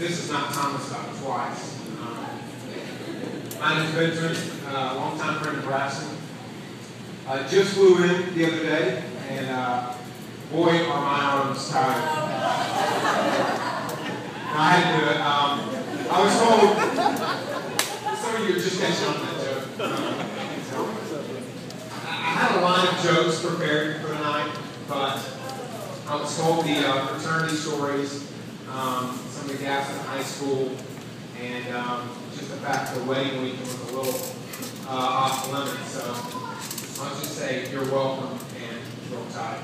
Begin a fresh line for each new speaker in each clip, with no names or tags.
this is not Thomas Stop twice. My name is Benjamin, uh, longtime friend of Braxton. Uh, just flew in the other day, and uh, boy, are my arms tired. I had to do it. Um, I was told, some of you are just catching on that joke. I had a line of jokes prepared for tonight, but I was told the uh, fraternity stories, um, the gaps in high school, and um, just the fact the wedding weekend was a little uh, off limits. So I'll just say you're welcome and roll tide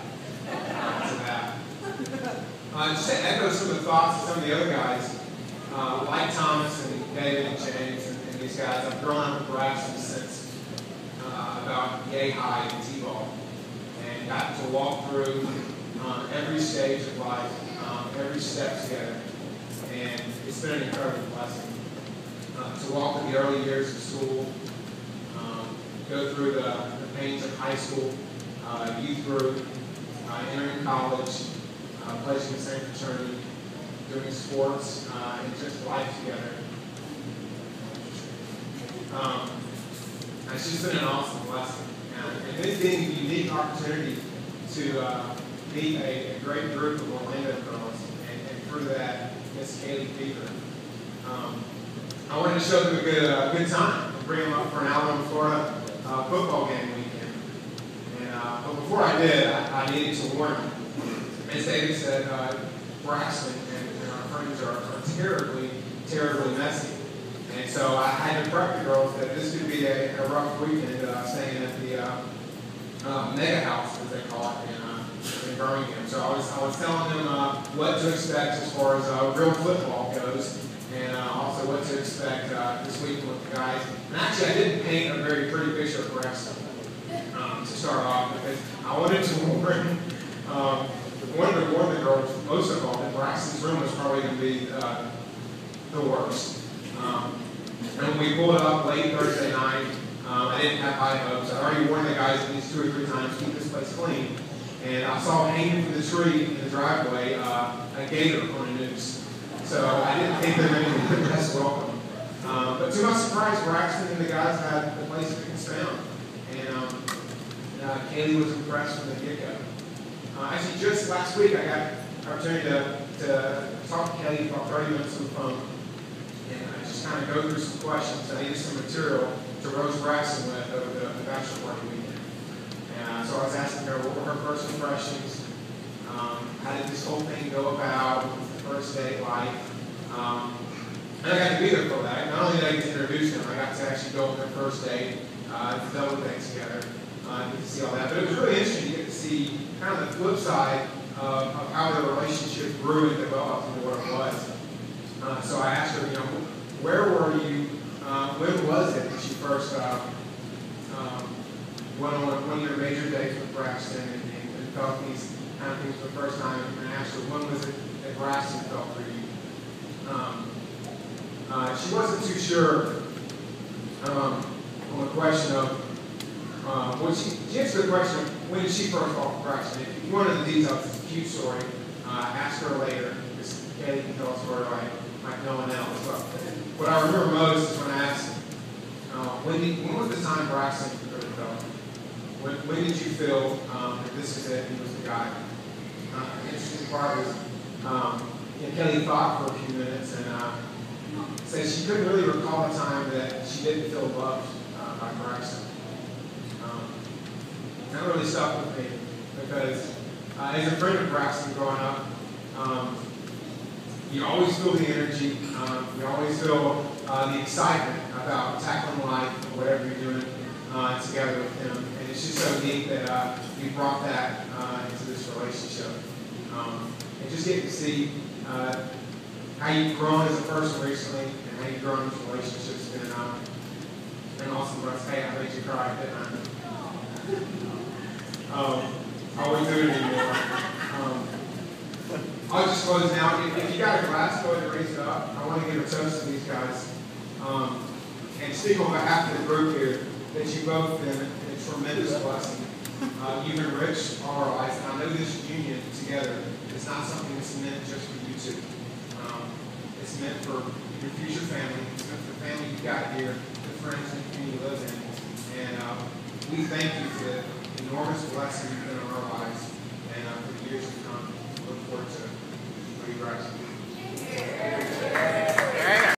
uh, to that. Uh, just to echo some of the thoughts of some of the other guys, uh, like Thomas and David and James and, and these guys, I've grown up with Braxton since uh, about yay high and T-ball and got to walk through um, every stage of life, um, every step together. It's been an incredible blessing uh, to walk through the early years of school, um, go through the, the, pains of high school, uh, youth group, uh, entering college, uh, pledging the same fraternity, doing sports, uh, and just life together. Um, it's just been an awesome blessing. And, and it's a unique opportunity to uh, meet a, a, great group of Orlando girls, and, and through that, Miss Kaylee Fever. Um, I wanted to show them a good, uh, good time and bring them up for an Alabama, Florida uh, football game weekend. And, uh, but before I did, I, I, needed to warn them. As David said, uh, Braxton and, and, our friends are, are terribly, terribly messy. And so I had to prep the girls that this could be a, a rough weekend uh, staying at the uh, uh, mega house, as they call it, in, uh, in Birmingham. So I was, I was telling them uh, what to expect as far as uh, real football goes, and uh, also what to expect uh, this weekend with the guys. And actually, I didn't paint a very pretty picture of Braxton um, to start off because I wanted to warn um, wanted to warn the girls, most of all, that Braxton's room was probably going to be uh, the worst. Um, and we pulled up late Thursday night. Um, I didn't have high hopes. I already warned the guys at least two or three times, keep this place clean. And I saw hanging from the tree in the driveway uh, a gator on a noose. So I didn't think were going to best welcome. Um, but to my surprise, Braxton and the guys had the place to found. And um, uh, Kaylee was impressed from the get-go. Uh, actually, just last week, I got the opportunity to, to talk to Kelly for 30 minutes on the phone And I just kind of go through some questions. I needed some material to roast Braxton with over the, the bachelor party weekend. So I was asking her what were her first impressions, um, how did this whole thing go about, the first day like. Um, and I got to be there for that. Not only did I get to introduce them, I got to actually go on their first date, uh, to double things together, uh, get to see all that. But it was really interesting to get to see kind of the flip side of, of how their relationship grew and developed into what it was. Uh, so I asked her, you know, where were you, uh, when was it that you first uh, um, went on your major dates with Braxton and, and, and felt these kind of things for the first time? And asked her, when was it that Braxton felt for you? Um, uh, she wasn't too sure um, on the question of, uh, well, she, she answered the question, when did she first fall for Braxton? If you wanted the details, it's a cute story. Uh, ask her later, because Katie can tell a story like, like no one else. But what I remember most is when I asked, uh, when, did, when was the time Braxton? When, when did you feel um, that this is it, he was the guy? Uh, the interesting part was, um, you know, Kelly thought for a few minutes and uh, said she couldn't really recall a time that she didn't feel loved uh, by Braxton. Um, that really stuck with me because uh, as a friend of Braxton growing up, um, you always feel the energy. Um, you always feel uh, the excitement about tackling life whatever you're doing uh, together with him. And it's just so neat that uh, you brought that uh, into this relationship. Um, and just getting to see uh, how you've grown as a person recently and how you've grown in this relationship has been um, an awesome blessing. Hey, I made you cry, didn't I? Um, I won't do it anymore. Um, I'll just close now. If, if you got a glass, go ahead and raise it up. I want to give a toast to these guys. Um, and speak on behalf of the group here that you both been a tremendous blessing. Uh, You've enriched our lives. and I know this union together is not something that's meant just for you two. Um, it's meant for your future family. It's meant for the family you've got here, the friends and the community you live in. And uh, we thank you for the enormous blessing you've been on our lives and uh, for the years to come. We look forward to what you guys